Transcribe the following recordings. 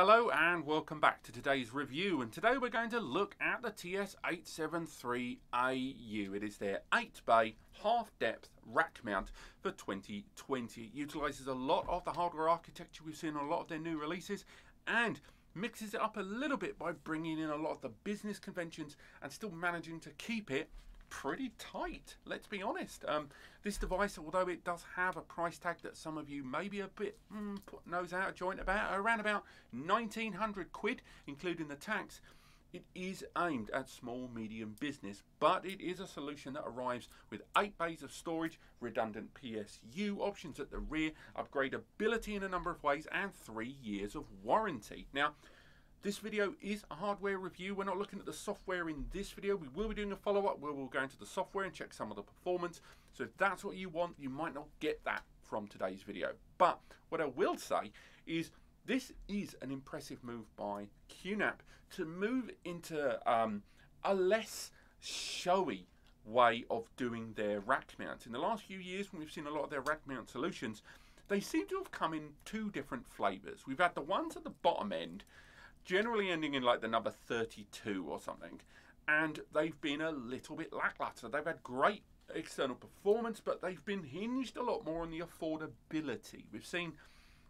Hello and welcome back to today's review and today we're going to look at the TS873AU. It is their 8 bay half depth rack mount for 2020. It utilises a lot of the hardware architecture we've seen on a lot of their new releases and mixes it up a little bit by bringing in a lot of the business conventions and still managing to keep it pretty tight, let's be honest. Um, this device, although it does have a price tag that some of you may be a bit mm, put nose out of joint about, around about 1900 quid, including the tax, it is aimed at small medium business, but it is a solution that arrives with 8 bays of storage, redundant PSU options at the rear, upgradability in a number of ways, and 3 years of warranty. Now, this video is a hardware review. We're not looking at the software in this video. We will be doing a follow-up where we'll go into the software and check some of the performance. So if that's what you want, you might not get that from today's video. But what I will say is this is an impressive move by QNAP to move into um, a less showy way of doing their rack mounts. In the last few years, when we've seen a lot of their rack mount solutions, they seem to have come in two different flavors. We've had the ones at the bottom end generally ending in like the number 32 or something. And they've been a little bit lackluster. They've had great external performance, but they've been hinged a lot more on the affordability. We've seen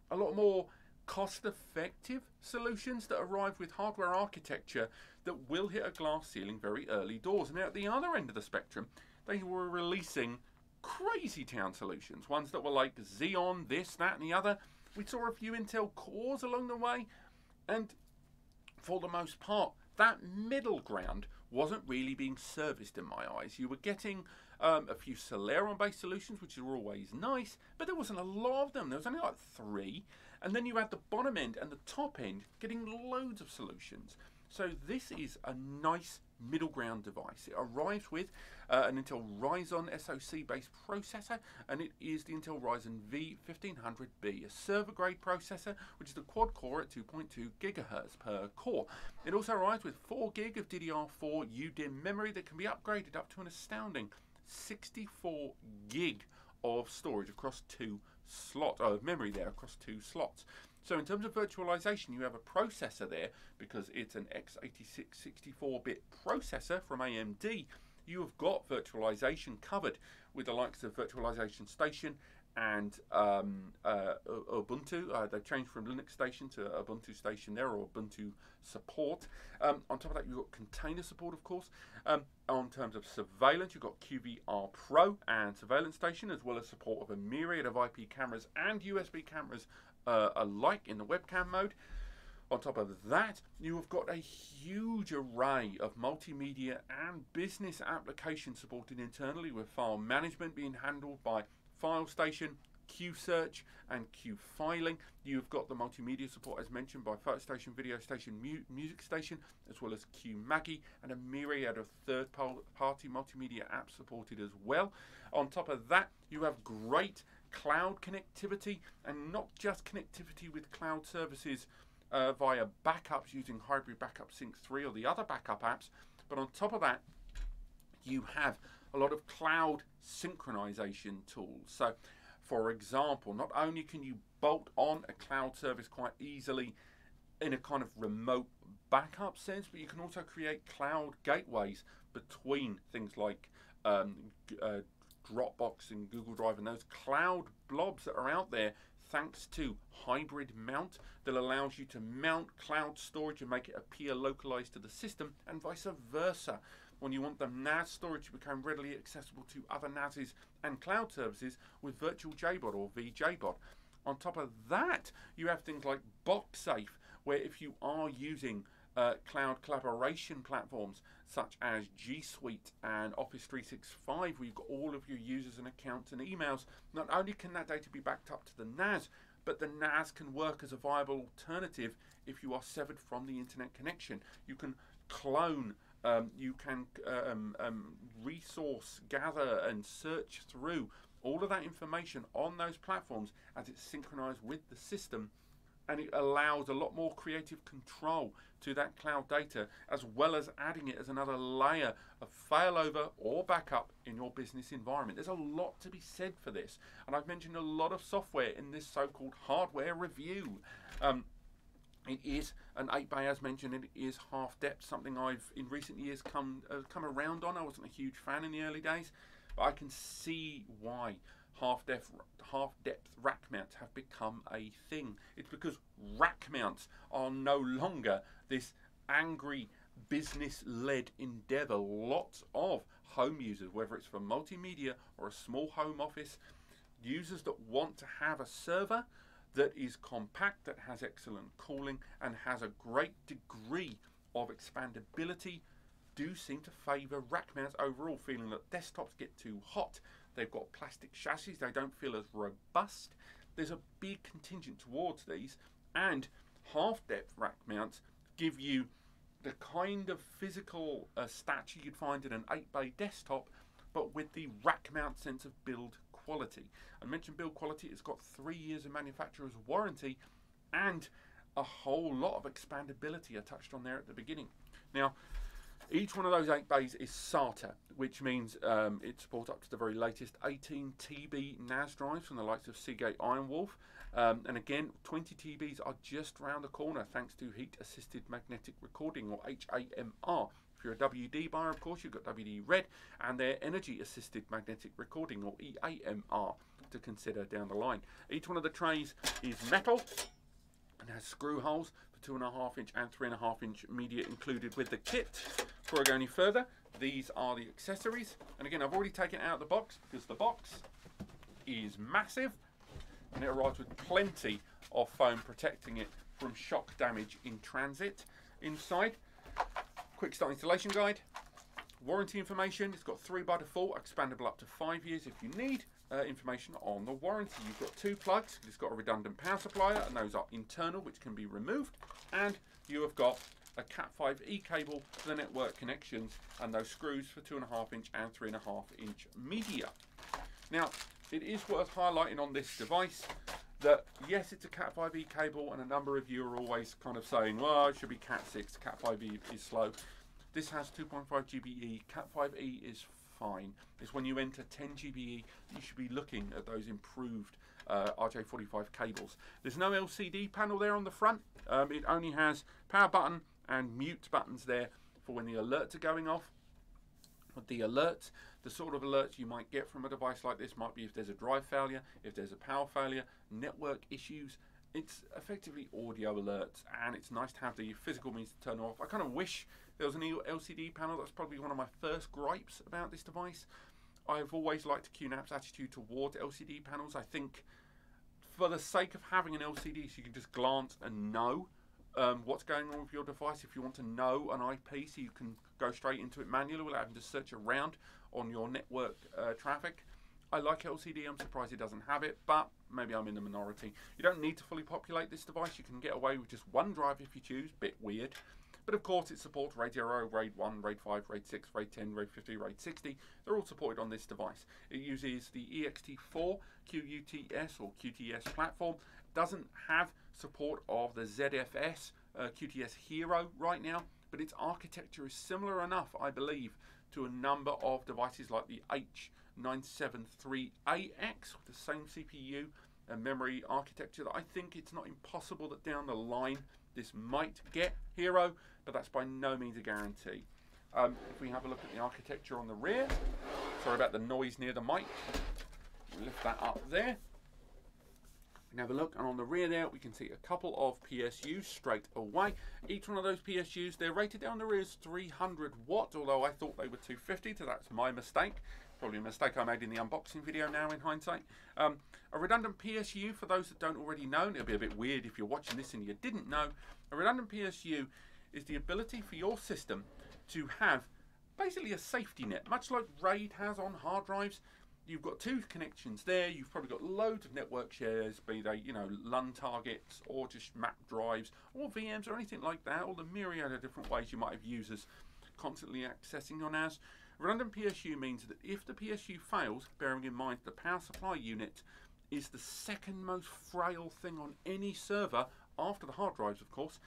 a lot more cost effective solutions that arrive with hardware architecture that will hit a glass ceiling very early doors. And at the other end of the spectrum, they were releasing crazy town solutions, ones that were like Xeon, this, that, and the other. We saw a few Intel cores along the way, and for the most part, that middle ground wasn't really being serviced in my eyes. You were getting um, a few Celeron based solutions, which are always nice, but there wasn't a lot of them. There was only like three. And then you had the bottom end and the top end getting loads of solutions. So this is a nice middle ground device. It arrives with uh, an Intel Ryzen SoC based processor and it is the Intel Ryzen V1500B, a server grade processor which is a quad core at 2.2 gigahertz per core. It also arrives with 4 gig of DDR4 UDIMM memory that can be upgraded up to an astounding 64 gig of storage across two slots, of memory there across two slots. So in terms of virtualization, you have a processor there because it's an x86 64-bit processor from AMD. You have got virtualization covered with the likes of Virtualization Station and um, uh, Ubuntu. Uh, they've changed from Linux Station to Ubuntu Station there, or Ubuntu support. Um, on top of that, you've got container support, of course. Um, on terms of surveillance, you've got QVR Pro and Surveillance Station, as well as support of a myriad of IP cameras and USB cameras uh, alike in the webcam mode. On top of that, you have got a huge array of multimedia and business applications supported internally with file management being handled by FileStation, QSearch and Q filing. You've got the multimedia support as mentioned by PhotoStation, Video Station, Mu Music Station, as well as QuMagie and a myriad of third-party multimedia apps supported as well. On top of that, you have great cloud connectivity and not just connectivity with cloud services uh, via backups using Hybrid Backup Sync 3 or the other backup apps, but on top of that, you have a lot of cloud synchronization tools. So, for example, not only can you bolt on a cloud service quite easily in a kind of remote backup sense, but you can also create cloud gateways between things like um, uh, Dropbox and Google Drive and those cloud blobs that are out there thanks to hybrid mount that allows you to mount cloud storage and make it appear localized to the system and vice versa. When you want the NAS storage to become readily accessible to other NASes and cloud services with Virtual JBOD or VJBOD. On top of that, you have things like BoxSafe, where if you are using uh, cloud collaboration platforms such as G Suite and Office 365, where you've got all of your users and accounts and emails. Not only can that data be backed up to the NAS, but the NAS can work as a viable alternative if you are severed from the internet connection. You can clone, um, you can um, um, resource, gather, and search through all of that information on those platforms as it's synchronized with the system and it allows a lot more creative control to that cloud data as well as adding it as another layer of failover or backup in your business environment. There's a lot to be said for this and I've mentioned a lot of software in this so-called hardware review. Um, It is an 8 bay as mentioned, it is half depth, something I've in recent years come uh, come around on. I wasn't a huge fan in the early days, but I can see why half depth half depth rack mounts have become a thing. It's because rack mounts are no longer this angry business led endeavor. Lots of home users, whether it's for multimedia or a small home office, users that want to have a server that is compact, that has excellent cooling, and has a great degree of expandability do seem to favour rack mounts overall, feeling that desktops get too hot, they've got plastic chassis, they don't feel as robust. There's a big contingent towards these, and half depth rack mounts give you the kind of physical uh, stature you'd find in an 8 bay desktop, but with the rack mount sense of build quality. I mentioned build quality, it's got three years of manufacturer's warranty and a whole lot of expandability I touched on there at the beginning. Now, each one of those 8 bays is SATA, which means um, it supports up to the very latest 18 TB NAS drives from the likes of Seagate Ironwolf. Um, and again, 20 TBs are just around the corner thanks to Heat Assisted Magnetic Recording or HAMR. If you're a WD buyer, of course, you've got WD Red and their Energy Assisted Magnetic Recording or EAMR to consider down the line. Each one of the trays is metal and has screw holes two and a half inch and three and a half inch media included with the kit. Before I go any further, these are the accessories. And again, I've already taken out the box because the box is massive and it arrives with plenty of foam protecting it from shock damage in transit. Inside, quick start installation guide, warranty information, it's got three by default, expandable up to five years if you need. Uh, information on the warranty. You've got two plugs, it's got a redundant power supplier, and those are internal, which can be removed. And you have got a Cat5e cable for the network connections, and those screws for two and a half inch and three and a half inch media. Now, it is worth highlighting on this device that yes, it's a Cat5e cable, and a number of you are always kind of saying, well, it should be Cat6, Cat5e is slow. This has 2.5 GBE, Cat5e is fine. It's when you enter 10 GBE, you should be looking at those improved uh, RJ45 cables. There's no LCD panel there on the front. Um, it only has power button and mute buttons there for when the alerts are going off. The alerts the sort of alerts you might get from a device like this might be if there's a drive failure, if there's a power failure, network issues. It's effectively audio alerts, and it's nice to have the physical means to turn off. I kind of wish there was an LCD panel. That's probably one of my first gripes about this device. I've always liked QNAP's attitude towards LCD panels. I think for the sake of having an LCD, so you can just glance and know um, what's going on with your device. If you want to know an IP, so you can go straight into it manually without having to search around on your network uh, traffic. I like LCD, I'm surprised it doesn't have it, but maybe I'm in the minority. You don't need to fully populate this device, you can get away with just one drive if you choose, bit weird. But of course it supports RAID 0, RAID 1, RAID 5, RAID 6, RAID 10, RAID 50, RAID 60. They're all supported on this device. It uses the EXT4 QUTS or QTS platform. Doesn't have support of the ZFS uh, QTS Hero right now, but its architecture is similar enough, I believe, to a number of devices like the H973AX with the same CPU and memory architecture that I think it's not impossible that down the line this might get Hero, but that's by no means a guarantee. Um, if we have a look at the architecture on the rear, sorry about the noise near the mic, lift that up there have a look and on the rear there we can see a couple of PSUs straight away. Each one of those PSUs, they're rated down the rear as 300 watt, although I thought they were 250, so that's my mistake. Probably a mistake I made in the unboxing video now in hindsight. Um, a redundant PSU, for those that don't already know, it'll be a bit weird if you're watching this and you didn't know, a redundant PSU is the ability for your system to have basically a safety net, much like RAID has on hard drives you've got two connections there. You've probably got loads of network shares, be they you know LUN targets or just MAC drives or VMs or anything like that. All the myriad of different ways you might have users constantly accessing your NAS. Redundant PSU means that if the PSU fails, bearing in mind the power supply unit is the second most frail thing on any server after the hard drives, of course.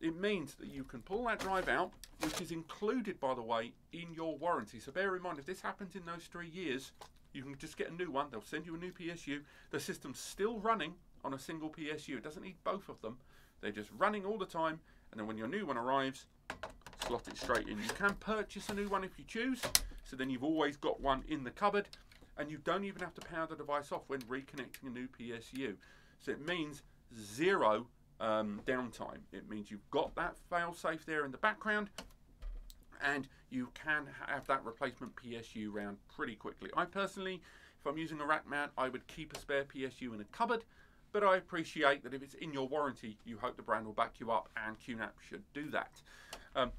It means that you can pull that drive out, which is included, by the way, in your warranty. So bear in mind, if this happens in those three years, you can just get a new one. They'll send you a new PSU. The system's still running on a single PSU. It doesn't need both of them They're just running all the time, and then when your new one arrives, slot it straight in. You can purchase a new one if you choose, so then you've always got one in the cupboard, and you don't even have to power the device off when reconnecting a new PSU. So it means zero um, downtime. It means you've got that fail safe there in the background, and you can have that replacement PSU round pretty quickly. I personally, if I'm using a rack mount, I would keep a spare PSU in a cupboard, but I appreciate that if it's in your warranty, you hope the brand will back you up, and QNAP should do that. Um,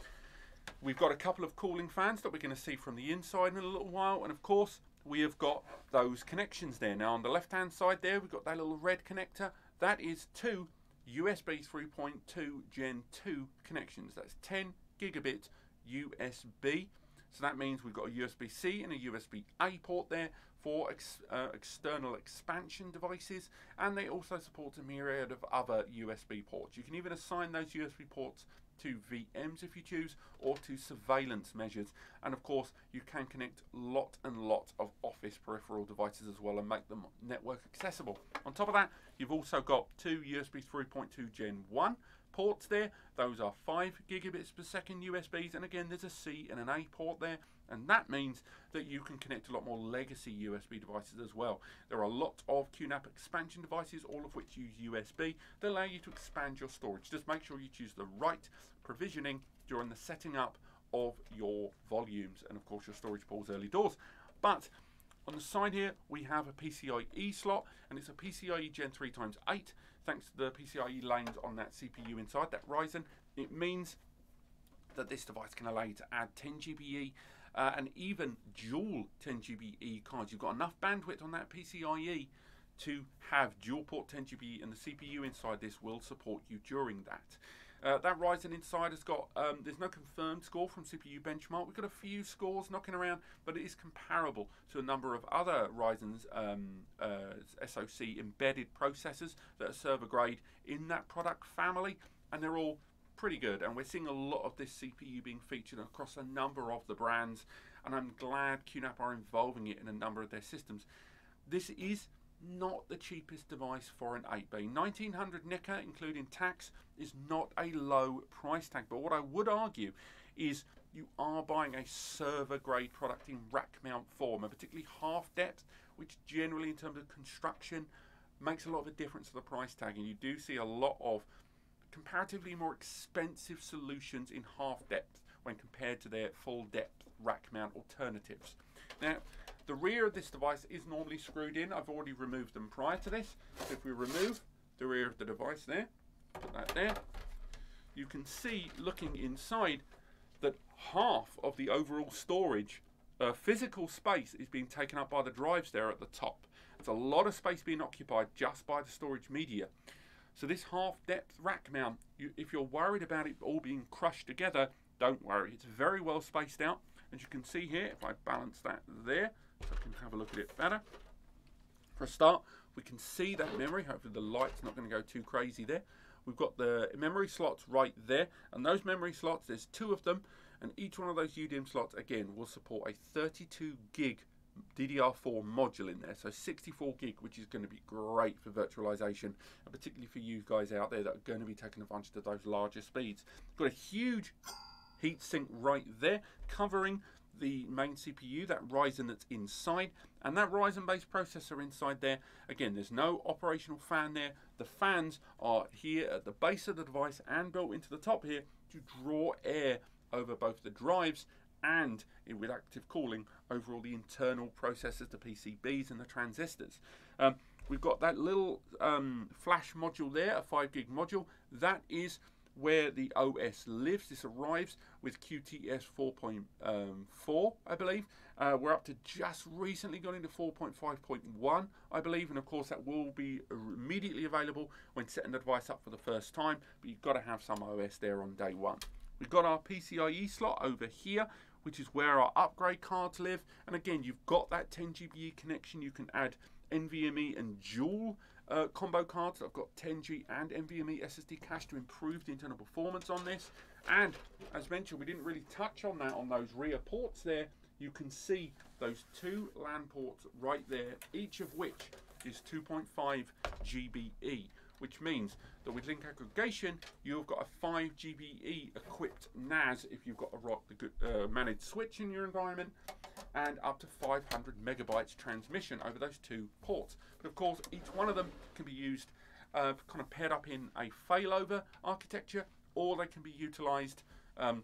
we've got a couple of cooling fans that we're going to see from the inside in a little while, and of course, we have got those connections there. Now, on the left-hand side there, we've got that little red connector. That is two USB 3.2 Gen 2 connections. That's 10 gigabit USB. So that means we've got a USB-C and a USB-A port there for ex uh, external expansion devices and they also support a myriad of other USB ports. You can even assign those USB ports to VMs if you choose or to surveillance measures and of course you can connect lot and lot of office peripheral devices as well and make them network accessible. On top of that you've also got two USB 3.2 Gen 1 ports there. Those are 5 gigabits per second USBs, and again, there's a C and an A port there, and that means that you can connect a lot more legacy USB devices as well. There are a lot of QNAP expansion devices, all of which use USB, that allow you to expand your storage. Just make sure you choose the right provisioning during the setting up of your volumes, and of course, your storage pools early doors. But on the side here, we have a PCIe slot, and it's a PCIe Gen 3 times 8. Thanks to the PCIe lanes on that CPU inside that Ryzen, it means that this device can allow you to add 10 GBE uh, and even dual 10 GBE cards. You've got enough bandwidth on that PCIe to have dual port 10 GBE, and the CPU inside this will support you during that. Uh, that Ryzen inside has got, um, there's no confirmed score from CPU Benchmark. We've got a few scores knocking around, but it is comparable to a number of other Ryzen's um, uh, SoC embedded processors that are server grade in that product family, and they're all pretty good. And we're seeing a lot of this CPU being featured across a number of the brands, and I'm glad QNAP are involving it in a number of their systems. This is not the cheapest device for an 8B. 1900 NECA, including tax, is not a low price tag. But what I would argue is you are buying a server grade product in rack mount form, and particularly half depth, which generally in terms of construction makes a lot of a difference to the price tag. And you do see a lot of comparatively more expensive solutions in half depth when compared to their full depth rack mount alternatives. Now, the rear of this device is normally screwed in. I've already removed them prior to this. So if we remove the rear of the device there, put that there, you can see looking inside that half of the overall storage uh, physical space is being taken up by the drives there at the top. It's a lot of space being occupied just by the storage media. So this half depth rack mount, you, if you're worried about it all being crushed together, don't worry. It's very well spaced out. As you can see here, if I balance that there, so I can have a look at it better. For a start, we can see that memory. Hopefully the light's not going to go too crazy there. We've got the memory slots right there. And those memory slots, there's two of them. And each one of those UDIMM slots, again, will support a 32 gig DDR4 module in there. So 64 gig, which is going to be great for virtualization, and particularly for you guys out there that are going to be taking advantage of those larger speeds. Got a huge heatsink right there, covering the main CPU, that Ryzen that's inside, and that Ryzen based processor inside there. Again, there's no operational fan there. The fans are here at the base of the device and built into the top here to draw air over both the drives and with active cooling over all the internal processors, the PCBs and the transistors. Um, we've got that little um, flash module there, a 5 gig module. That is where the OS lives. This arrives with QTS 4.4, I believe. Uh, we're up to just recently got into 4.5.1, I believe, and of course that will be immediately available when setting the device up for the first time, but you've got to have some OS there on day one. We've got our PCIe slot over here, which is where our upgrade cards live, and again, you've got that 10 GBE connection. You can add NVMe and dual uh, combo cards. I've got 10G and NVMe SSD cache to improve the internal performance on this. And as mentioned, we didn't really touch on that on those rear ports there. You can see those two LAN ports right there, each of which is 2.5 GBE. Which means that with link aggregation, you've got a 5 GBE equipped NAS if you've got a rock the good, uh, managed switch in your environment, and up to 500 megabytes transmission over those two ports. But of course, each one of them can be used uh, kind of paired up in a failover architecture, or they can be utilized um,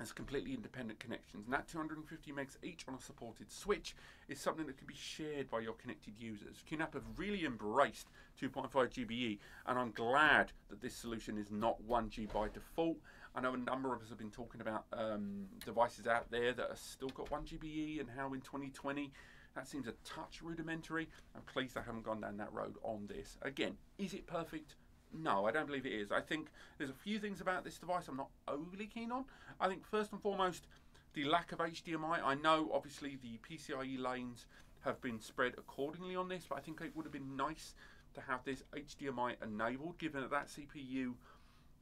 as completely independent connections. And that 250 megs each on a supported switch is something that can be shared by your connected users. QNAP have really embraced 2.5 GBE, and I'm glad that this solution is not 1G by default. I know a number of us have been talking about um, devices out there that have still got 1 GBE and how in 2020 that seems a touch rudimentary. I'm pleased I haven't gone down that road on this. Again, is it perfect? No, I don't believe it is. I think there's a few things about this device I'm not overly keen on. I think first and foremost, the lack of HDMI. I know obviously the PCIe lanes have been spread accordingly on this, but I think it would have been nice to have this HDMI enabled, given that that CPU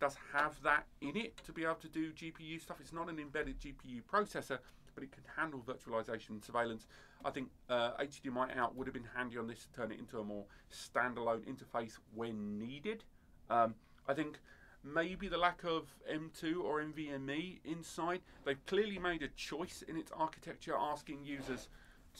does have that in it to be able to do GPU stuff. It's not an embedded GPU processor, but it can handle virtualization and surveillance. I think uh, HDMI out would have been handy on this to turn it into a more standalone interface when needed. Um, I think maybe the lack of M2 or NVMe inside. They've clearly made a choice in its architecture, asking users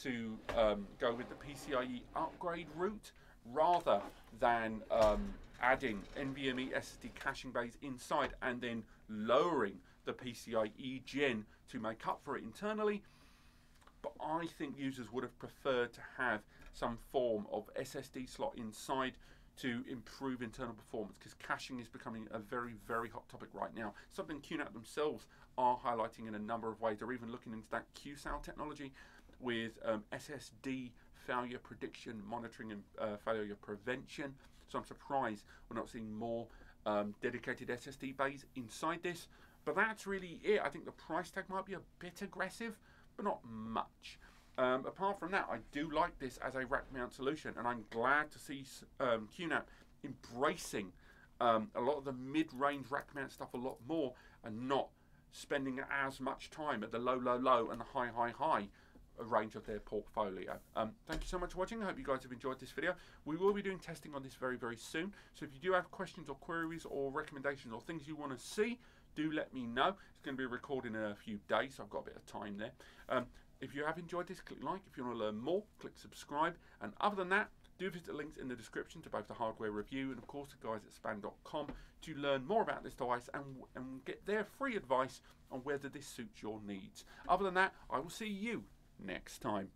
to um, go with the PCIe upgrade route rather than um, adding NVMe SSD caching bays inside and then lowering the PCIe gen to make up for it internally. But I think users would have preferred to have some form of SSD slot inside to improve internal performance because caching is becoming a very, very hot topic right now. Something QNAP themselves are highlighting in a number of ways. They're even looking into that QSAL technology with um, SSD failure prediction, monitoring, and uh, failure prevention. So I'm surprised we're not seeing more um, dedicated SSD bays inside this. But that's really it. I think the price tag might be a bit aggressive, but not much. Um, apart from that, I do like this as a rack mount solution, and I'm glad to see um, QNAP embracing um, a lot of the mid-range rack mount stuff a lot more, and not spending as much time at the low, low, low and the high, high, high range of their portfolio. Um, thank you so much for watching. I hope you guys have enjoyed this video. We will be doing testing on this very, very soon. So if you do have questions or queries or recommendations or things you want to see, do let me know. It's going to be recording in a few days, so I've got a bit of time there. Um, if you have enjoyed this, click like. If you want to learn more, click subscribe. And other than that, do visit the links in the description to both the hardware review and, of course, the guys at span.com to learn more about this device and, and get their free advice on whether this suits your needs. Other than that, I will see you next time.